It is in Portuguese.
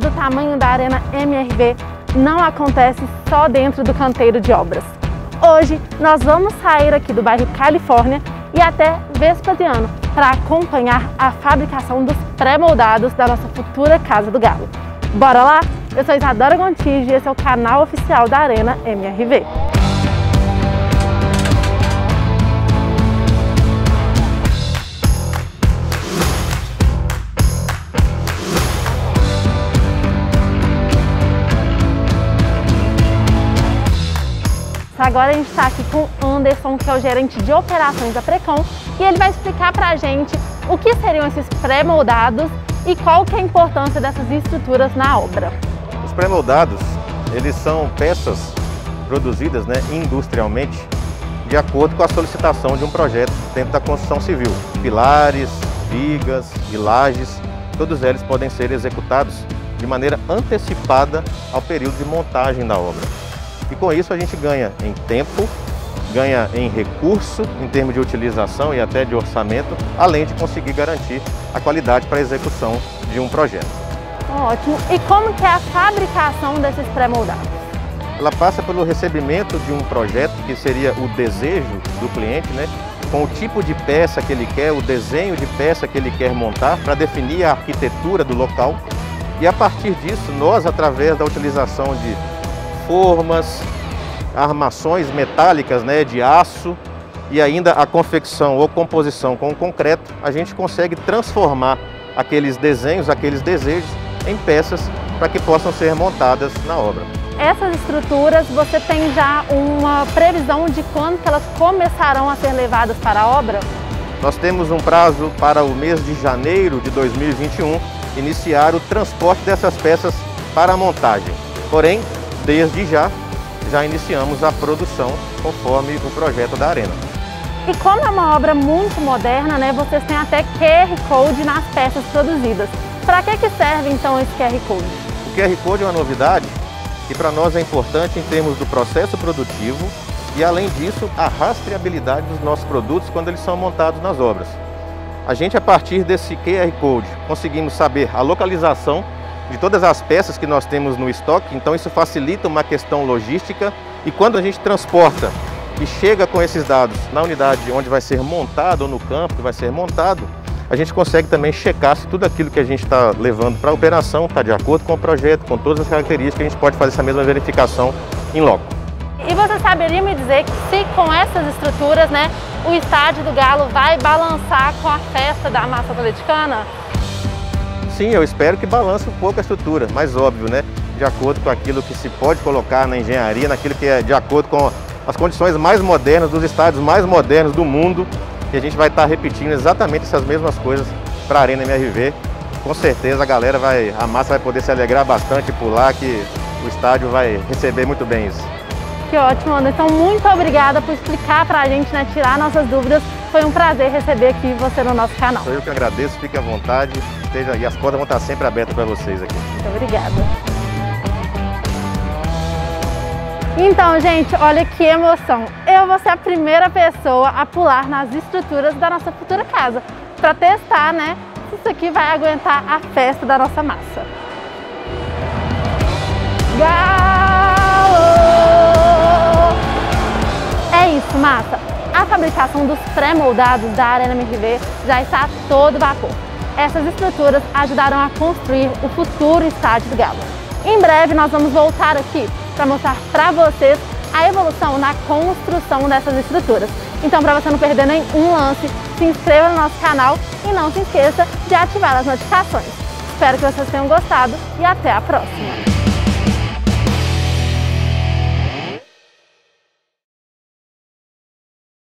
do tamanho da Arena MRV não acontece só dentro do canteiro de obras. Hoje nós vamos sair aqui do bairro Califórnia e até Vespasiano para acompanhar a fabricação dos pré-moldados da nossa futura Casa do Galo. Bora lá? Eu sou Isadora Gontijo e esse é o canal oficial da Arena MRV. Agora a gente está aqui com o Anderson, que é o gerente de operações da Precon, e ele vai explicar para a gente o que seriam esses pré-moldados e qual que é a importância dessas estruturas na obra. Os pré-moldados, eles são peças produzidas né, industrialmente de acordo com a solicitação de um projeto dentro da construção civil. Pilares, vigas e lajes, todos eles podem ser executados de maneira antecipada ao período de montagem da obra. E com isso a gente ganha em tempo, ganha em recurso, em termos de utilização e até de orçamento, além de conseguir garantir a qualidade para a execução de um projeto. Ótimo. E como que é a fabricação desses pré-moldados? Ela passa pelo recebimento de um projeto, que seria o desejo do cliente, né? com o tipo de peça que ele quer, o desenho de peça que ele quer montar, para definir a arquitetura do local. E a partir disso, nós, através da utilização de formas, armações metálicas né, de aço e ainda a confecção ou composição com o concreto, a gente consegue transformar aqueles desenhos, aqueles desejos em peças para que possam ser montadas na obra. Essas estruturas, você tem já uma previsão de quando elas começarão a ser levadas para a obra? Nós temos um prazo para o mês de janeiro de 2021 iniciar o transporte dessas peças para a montagem. Porém, desde já, já iniciamos a produção conforme o projeto da Arena. E como é uma obra muito moderna, né, vocês têm até QR Code nas peças produzidas. Para que, que serve então esse QR Code? O QR Code é uma novidade que para nós é importante em termos do processo produtivo e além disso a rastreabilidade dos nossos produtos quando eles são montados nas obras. A gente a partir desse QR Code conseguimos saber a localização de todas as peças que nós temos no estoque, então isso facilita uma questão logística e quando a gente transporta e chega com esses dados na unidade onde vai ser montado ou no campo que vai ser montado, a gente consegue também checar se tudo aquilo que a gente está levando para a operação está de acordo com o projeto, com todas as características, a gente pode fazer essa mesma verificação em loco. E você saberia me dizer que se com essas estruturas, né, o estádio do Galo vai balançar com a festa da massa atleticana? Sim, eu espero que balance um pouco a estrutura, mas óbvio, né? De acordo com aquilo que se pode colocar na engenharia, naquilo que é de acordo com as condições mais modernas, dos estádios mais modernos do mundo, e a gente vai estar repetindo exatamente essas mesmas coisas para a Arena MRV. Com certeza a galera vai, a massa vai poder se alegrar bastante por lá, que o estádio vai receber muito bem isso. Que ótimo, Anderson. Muito obrigada por explicar para a gente, né, tirar nossas dúvidas. Foi um prazer receber aqui você no nosso canal. Sou eu que agradeço, fique à vontade esteja e as portas vão estar sempre abertas para vocês aqui. Muito obrigada. Então, gente, olha que emoção. Eu vou ser a primeira pessoa a pular nas estruturas da nossa futura casa para testar, né, se isso aqui vai aguentar a festa da nossa massa. Galo! É isso, massa. A fabricação dos pré-moldados da Arena MRV já está a todo vapor. Essas estruturas ajudaram a construir o futuro estádio do Galo. Em breve nós vamos voltar aqui para mostrar para vocês a evolução na construção dessas estruturas. Então, para você não perder nenhum lance, se inscreva no nosso canal e não se esqueça de ativar as notificações. Espero que vocês tenham gostado e até a próxima!